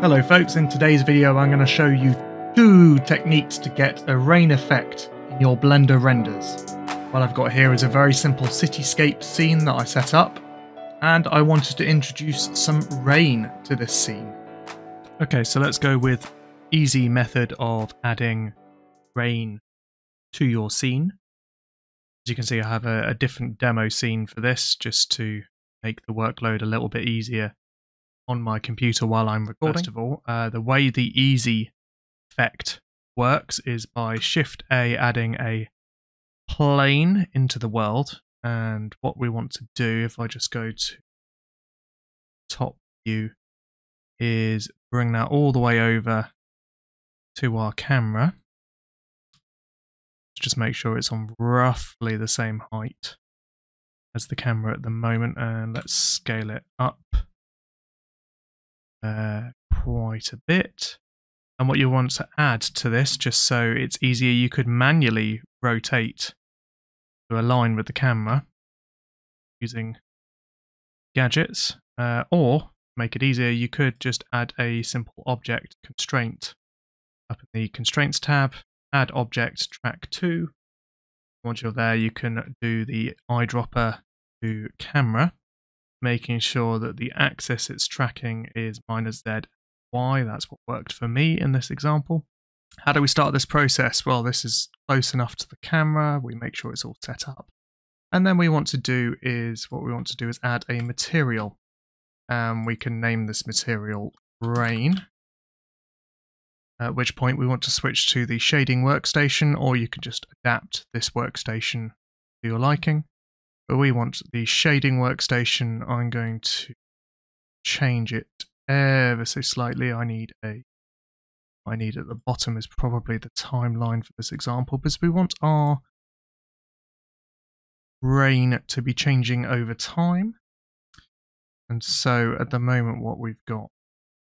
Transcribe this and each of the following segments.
Hello folks, in today's video I'm going to show you two techniques to get a rain effect in your Blender renders. What I've got here is a very simple cityscape scene that I set up and I wanted to introduce some rain to this scene. Okay, so let's go with easy method of adding rain to your scene. As you can see I have a, a different demo scene for this just to make the workload a little bit easier on my computer while I'm recording. First of all, uh, the way the easy effect works is by Shift A adding a plane into the world. And what we want to do, if I just go to top view, is bring that all the way over to our camera. Just make sure it's on roughly the same height as the camera at the moment and let's scale it up uh, quite a bit. And what you want to add to this, just so it's easier, you could manually rotate to align with the camera using gadgets, uh, or make it easier, you could just add a simple object constraint up in the constraints tab, add object track to. Once you're there, you can do the eyedropper to camera making sure that the axis it's tracking is minus z y. That's what worked for me in this example. How do we start this process? Well, this is close enough to the camera. We make sure it's all set up. And then we want to do is, what we want to do is add a material. Um, we can name this material rain. At which point we want to switch to the shading workstation, or you can just adapt this workstation to your liking. But we want the shading workstation. I'm going to change it ever so slightly. I need a I need at the bottom is probably the timeline for this example because we want our rain to be changing over time. And so at the moment what we've got,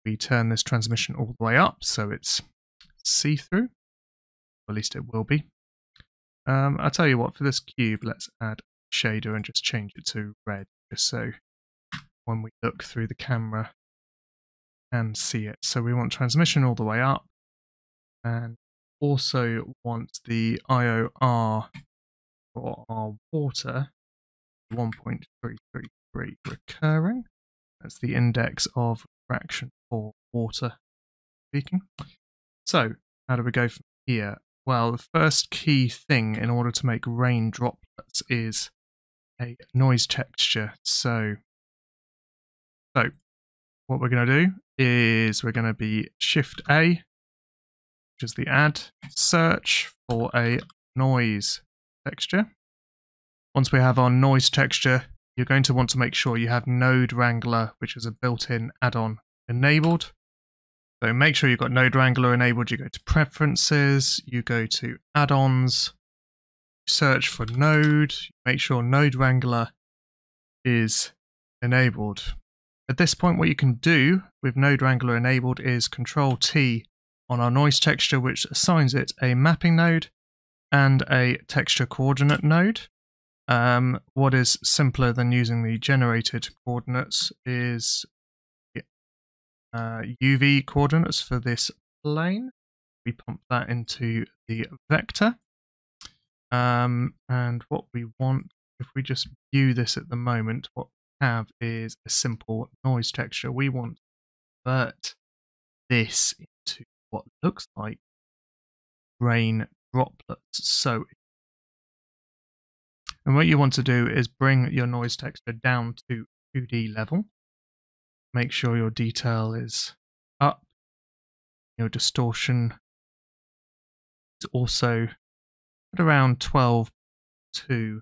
we turn this transmission all the way up so it's see-through. At least it will be. Um, I'll tell you what, for this cube, let's add shader and just change it to red, just so when we look through the camera and see it. So we want transmission all the way up and also want the IOR for our water 1.333 recurring. That's the index of refraction for water speaking. So how do we go from here? Well, the first key thing in order to make rain droplets is a noise texture. So, so what we're going to do is we're going to be Shift A, which is the add, search for a noise texture. Once we have our noise texture, you're going to want to make sure you have Node Wrangler, which is a built-in add-on, enabled. So make sure you've got Node Wrangler enabled. You go to Preferences, you go to Add-ons, search for node, make sure node wrangler is enabled. At this point, what you can do with node wrangler enabled is control T on our noise texture, which assigns it a mapping node and a texture coordinate node. Um, what is simpler than using the generated coordinates is uh, UV coordinates for this plane. We pump that into the vector. Um, and what we want, if we just view this at the moment, what we have is a simple noise texture. We want to convert this into what looks like rain droplets. So, and what you want to do is bring your noise texture down to 2D level. Make sure your detail is up. Your distortion is also at around 12 to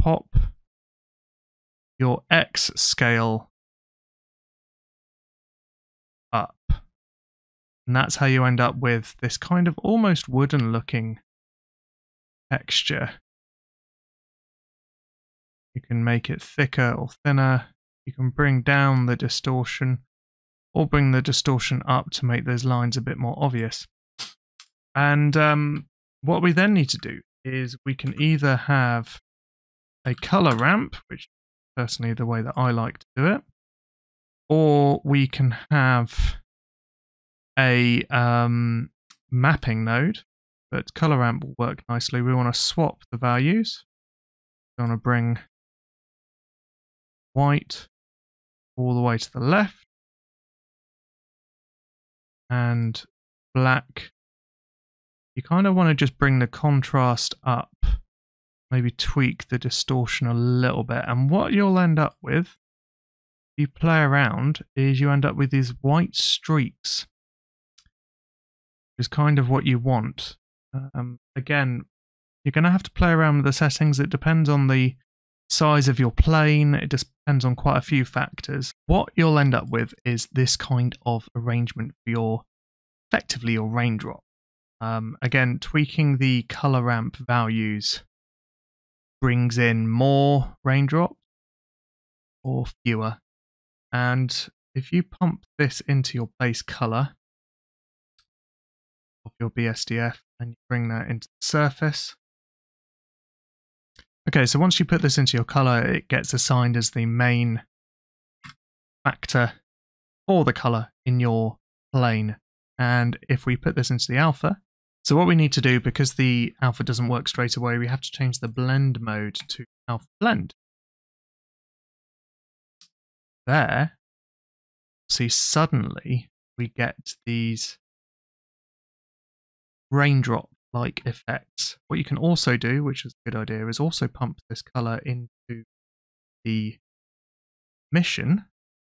pop your X scale up. And that's how you end up with this kind of almost wooden looking texture. You can make it thicker or thinner. You can bring down the distortion or bring the distortion up to make those lines a bit more obvious. And um, what we then need to do is we can either have a color ramp, which personally the way that I like to do it, or we can have a um, mapping node, but color ramp will work nicely. We want to swap the values. We want to bring white all the way to the left and black. You kind of want to just bring the contrast up, maybe tweak the distortion a little bit. And what you'll end up with, if you play around, is you end up with these white streaks, which is kind of what you want. Um, again, you're going to have to play around with the settings. It depends on the size of your plane. It depends on quite a few factors. What you'll end up with is this kind of arrangement for your effectively your raindrop. Um, again, tweaking the color ramp values brings in more raindrops or fewer. And if you pump this into your base color of your BSDF and you bring that into the surface, Okay, so once you put this into your color, it gets assigned as the main factor for the color in your plane. And if we put this into the alpha, so what we need to do, because the alpha doesn't work straight away, we have to change the blend mode to alpha blend. There, see suddenly we get these raindrop like effects. What you can also do, which is a good idea, is also pump this color into the emission,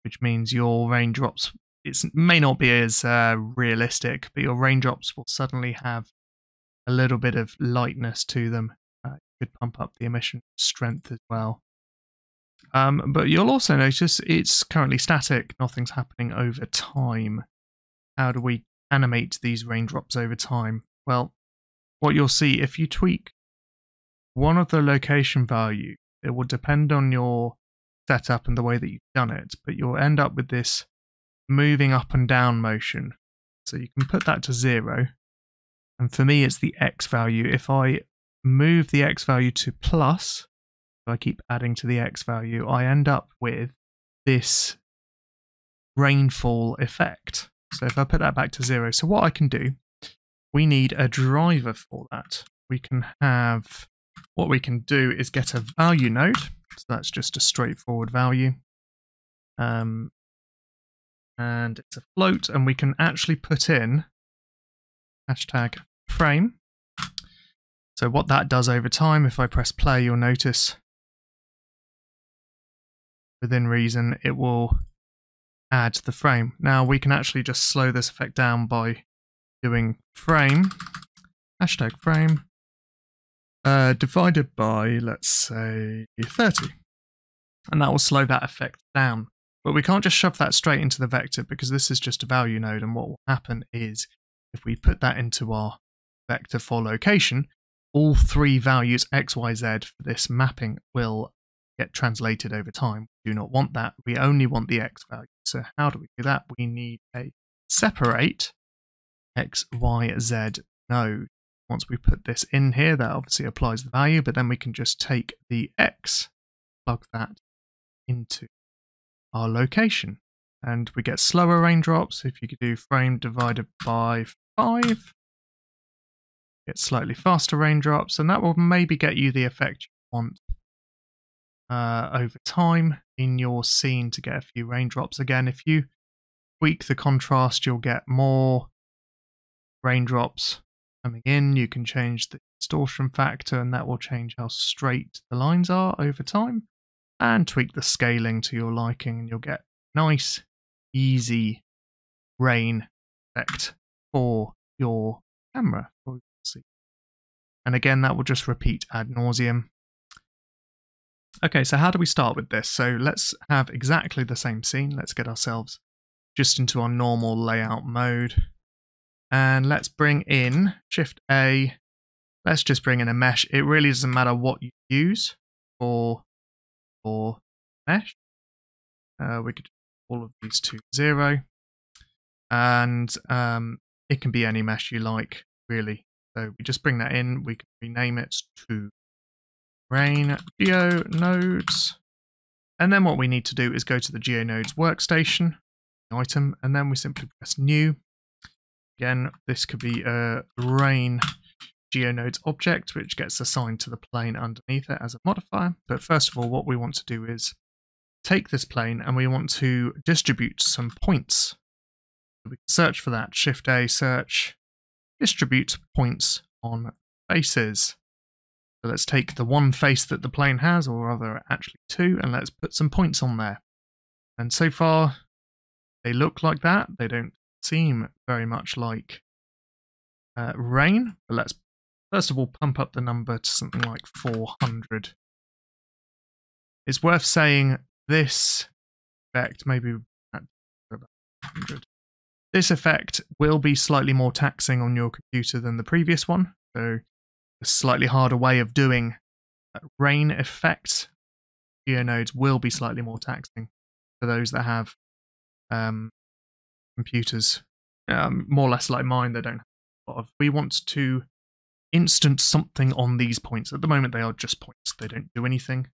which means your raindrops it may not be as uh, realistic, but your raindrops will suddenly have a little bit of lightness to them. Uh, you could pump up the emission strength as well. Um, but you'll also notice it's currently static, nothing's happening over time. How do we animate these raindrops over time? Well, what you'll see if you tweak one of the location value, it will depend on your setup and the way that you've done it, but you'll end up with this moving up and down motion. So you can put that to zero. And for me, it's the X value. If I move the X value to plus, so I keep adding to the X value, I end up with this rainfall effect. So if I put that back to zero, so what I can do we need a driver for that. We can have, what we can do is get a value node. So that's just a straightforward value. Um, and it's a float, and we can actually put in hashtag frame. So what that does over time, if I press play, you'll notice within reason, it will add the frame. Now we can actually just slow this effect down by doing frame, hashtag frame, uh, divided by, let's say, 30. And that will slow that effect down. But we can't just shove that straight into the vector because this is just a value node. And what will happen is if we put that into our vector for location, all three values x, y, z for this mapping will get translated over time. We do not want that. We only want the x value. So how do we do that? We need a separate x, y, z node. Once we put this in here, that obviously applies the value, but then we can just take the x, plug that into our location. And we get slower raindrops. If you do frame divided by 5, get slightly faster raindrops, and that will maybe get you the effect you want uh, over time in your scene to get a few raindrops. Again, if you tweak the contrast, you'll get more raindrops coming in. You can change the distortion factor, and that will change how straight the lines are over time. And tweak the scaling to your liking, and you'll get nice, easy rain effect for your camera. And again, that will just repeat ad nauseum. Okay, so how do we start with this? So let's have exactly the same scene. Let's get ourselves just into our normal layout mode. And let's bring in Shift A. Let's just bring in a mesh. It really doesn't matter what you use for, for mesh. Uh, we could all of these to zero. And um, it can be any mesh you like, really. So we just bring that in. We can rename it to Rain Geo Nodes. And then what we need to do is go to the GeoNodes workstation item, and then we simply press new Again, this could be a rain geonodes object, which gets assigned to the plane underneath it as a modifier. But first of all, what we want to do is take this plane and we want to distribute some points. we can search for that. Shift A, search, distribute points on faces. So let's take the one face that the plane has, or rather actually two, and let's put some points on there. And so far, they look like that. They don't seem very much like uh, rain. But let's first of all pump up the number to something like 400. It's worth saying this effect, maybe at about 100. This effect will be slightly more taxing on your computer than the previous one. So a slightly harder way of doing rain effects geonodes will be slightly more taxing for those that have um, computers um, more or less like mine they don't have a lot of we want to instance something on these points. At the moment they are just points. They don't do anything.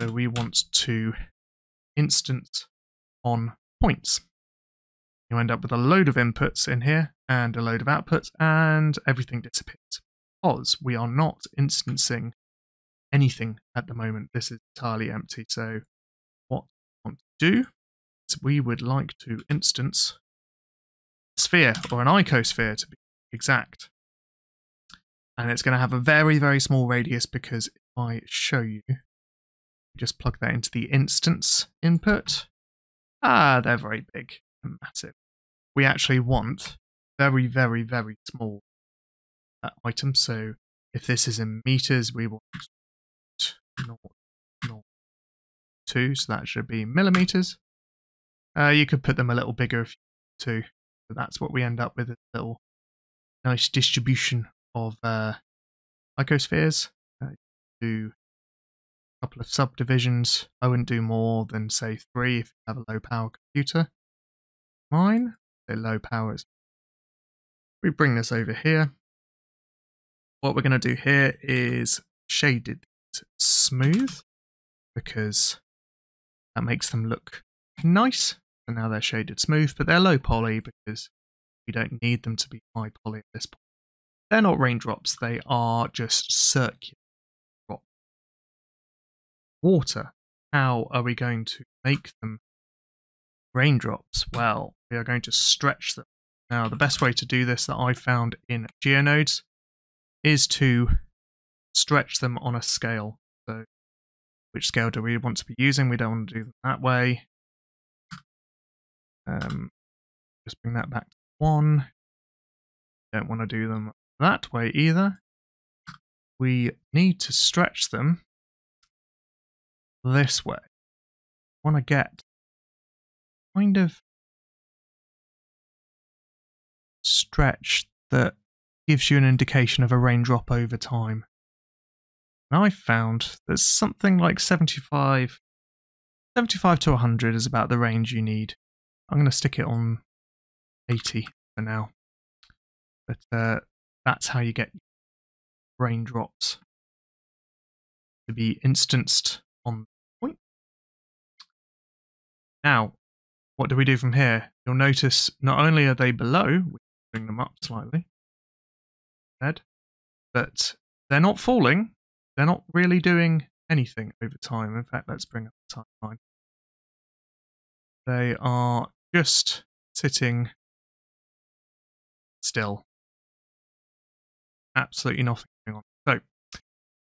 So we want to instance on points. You end up with a load of inputs in here and a load of outputs and everything disappears. Because we are not instancing anything at the moment. This is entirely empty. So what we want to do is we would like to instance a sphere, or an icosphere to be exact. And it's going to have a very, very small radius because if I show you, just plug that into the instance input. Ah, they're very big and massive. We actually want very, very, very small uh, items. So if this is in meters, we want 0, 0, 2, so that should be millimeters. Uh, you could put them a little bigger if you want to. So that's what we end up with a little nice distribution of uh. Uh, do a couple of subdivisions. I wouldn't do more than say three if you have a low power computer. Mine, they're low powers. We bring this over here. What we're going to do here is shaded smooth because that makes them look nice and now they're shaded smooth, but they're low poly because we don't need them to be high poly at this point. They're not raindrops, they are just circular drops. Water. How are we going to make them raindrops? Well, we are going to stretch them. Now, the best way to do this that I found in GeoNodes is to stretch them on a scale. So, which scale do we want to be using? We don't want to do them that way. Um, just bring that back to one. Don't want to do them that way either. We need to stretch them this way. want to get kind of stretch that gives you an indication of a raindrop over time. And I found that something like 75, 75 to 100 is about the range you need. I'm going to stick it on 80 for now. But uh, that's how you get raindrops to be instanced on point. Now, what do we do from here? You'll notice not only are they below, we bring them up slightly, but they're not falling. They're not really doing anything over time. In fact, let's bring up the timeline. They are just sitting still. Absolutely nothing going on. So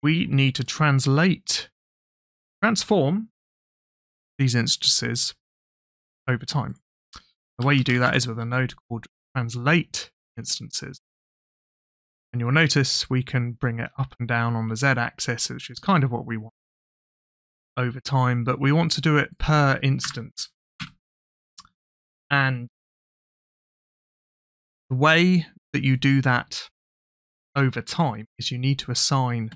we need to translate, transform these instances over time. The way you do that is with a node called translate instances. And you'll notice we can bring it up and down on the z axis, which is kind of what we want over time, but we want to do it per instance. And the way that you do that over time is you need to assign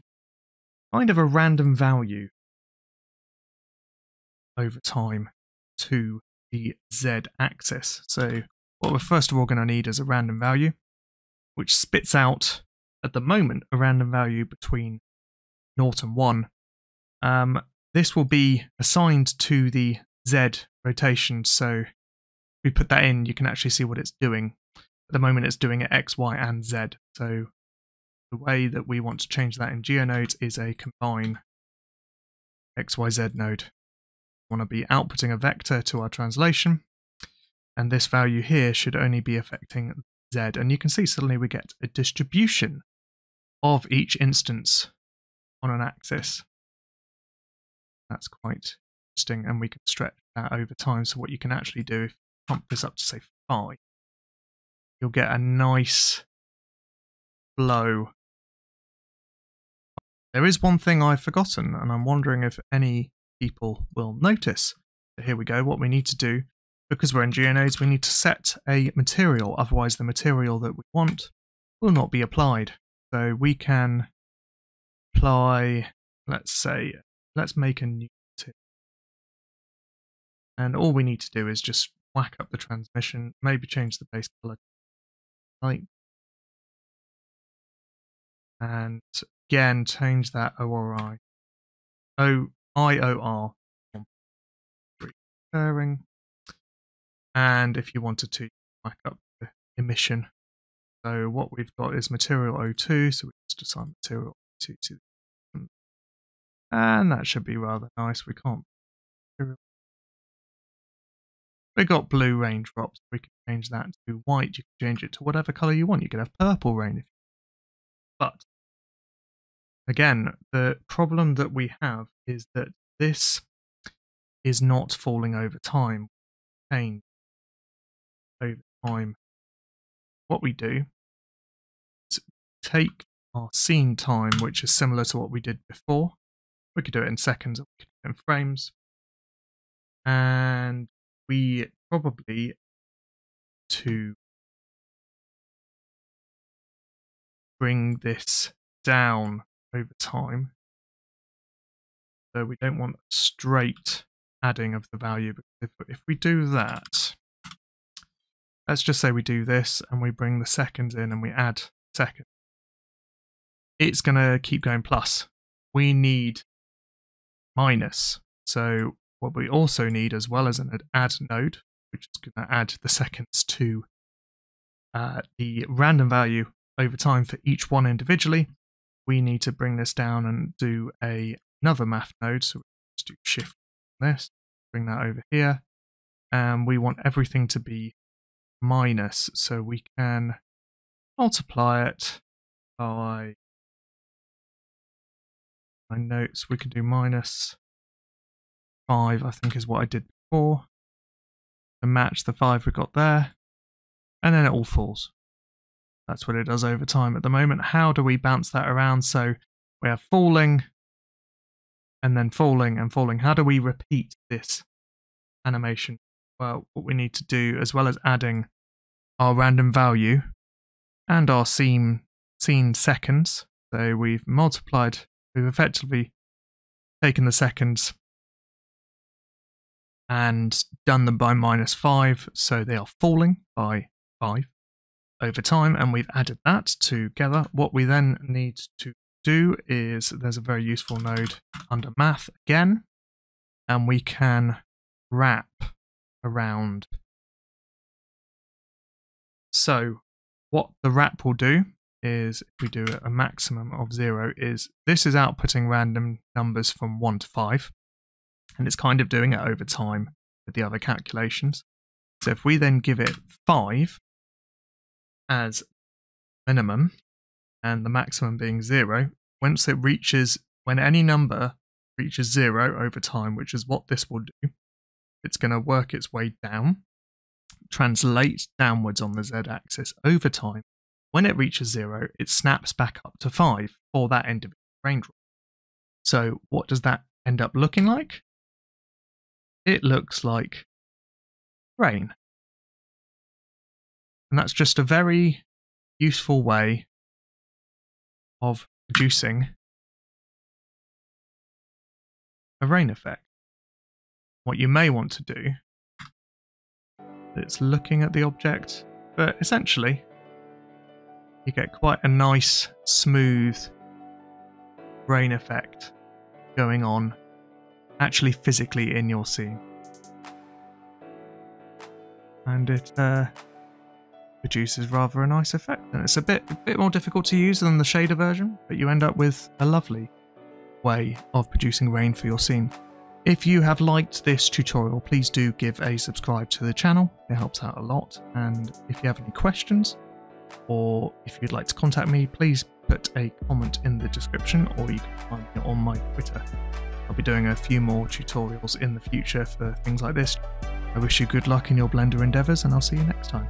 kind of a random value over time to the z axis. So what we're first of all going to need is a random value, which spits out at the moment a random value between 0 and 1. Um, this will be assigned to the z rotation, so if we put that in, you can actually see what it's doing. At the moment, it's doing it X, Y, and Z. So the way that we want to change that in GeoNodes is a combine XYZ node. We want to be outputting a vector to our translation, and this value here should only be affecting Z. And you can see suddenly we get a distribution of each instance on an axis. That's quite interesting, and we can stretch that over time. So what you can actually do, if you pump this up to say 5, you'll get a nice flow. There is one thing I've forgotten, and I'm wondering if any people will notice. Here we go. What we need to do, because we're in GeoNodes, we need to set a material. Otherwise, the material that we want will not be applied. So we can apply, let's say, let's make a new material. And all we need to do is just whack up the transmission, maybe change the base color light and again change that ORI. O recurring. And if you wanted to back up the emission. So what we've got is material O2, so we just assign material O2 to the and that should be rather nice. We can't we got blue raindrops. We can change that to white. You can change it to whatever color you want. You can have purple rain if you but again, the problem that we have is that this is not falling over time. Change over time. What we do is take our scene time, which is similar to what we did before. We could do it in seconds we could do it in frames. And we probably to bring this down over time. So we don't want straight adding of the value. If, if we do that, let's just say we do this and we bring the seconds in and we add second. It's going to keep going plus. We need minus. So what we also need as well as an add node, which is going to add the seconds to uh, the random value over time for each one individually we need to bring this down and do a, another math node. So let's do shift this, bring that over here. And we want everything to be minus. So we can multiply it by my notes. We can do minus 5, I think is what I did before. To match the 5 we got there. And then it all falls. That's what it does over time at the moment. How do we bounce that around? So we are falling and then falling and falling. How do we repeat this animation? Well, what we need to do, as well as adding our random value and our scene, scene seconds, so we've multiplied, we've effectively taken the seconds and done them by minus 5, so they are falling by 5 over time and we've added that together. What we then need to do is there's a very useful node under math again, and we can wrap around. So what the wrap will do is if we do a maximum of zero is this is outputting random numbers from one to five and it's kind of doing it over time with the other calculations. So if we then give it five, as minimum and the maximum being zero, once it reaches, when any number reaches zero over time, which is what this will do, it's going to work its way down, translate downwards on the z axis over time. When it reaches zero, it snaps back up to five for that individual raindrop. So, what does that end up looking like? It looks like rain. And that's just a very useful way of producing a rain effect. What you may want to do, it's looking at the object, but essentially you get quite a nice, smooth rain effect going on actually physically in your scene. And it uh, produces rather a nice effect. And it's a bit a bit more difficult to use than the shader version, but you end up with a lovely way of producing rain for your scene. If you have liked this tutorial, please do give a subscribe to the channel. It helps out a lot. And if you have any questions, or if you'd like to contact me, please put a comment in the description, or you can find me on my Twitter. I'll be doing a few more tutorials in the future for things like this. I wish you good luck in your Blender endeavours, and I'll see you next time.